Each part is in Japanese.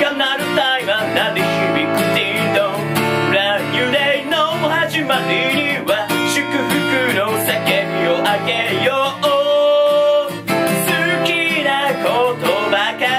が鳴る台イ鳴り響くディードブランニューデイの始まりには祝福の叫びをあげよう。好きなことばかり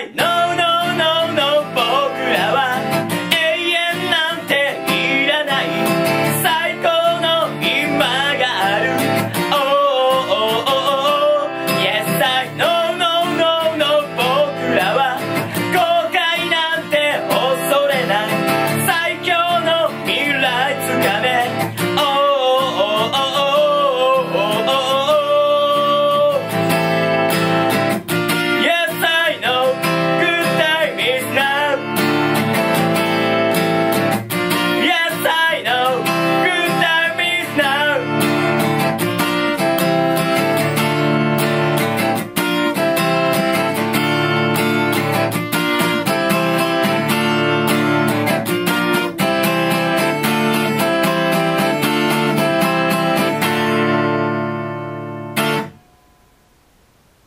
night. No!